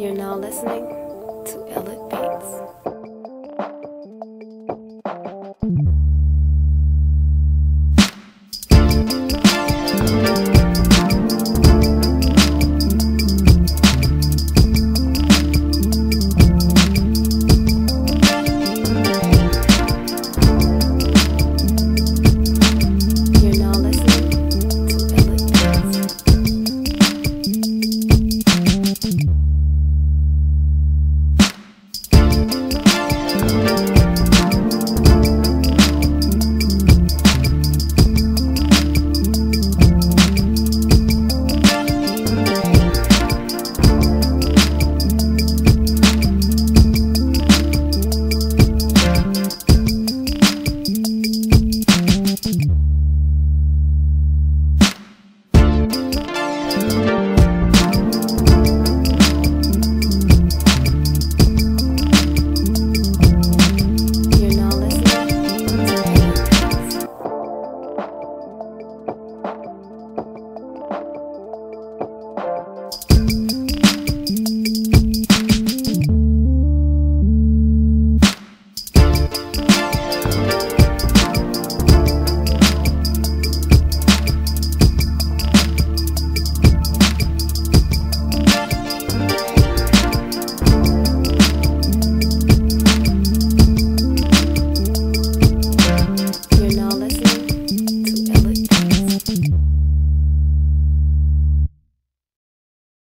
You're now listening to Elliot Beats.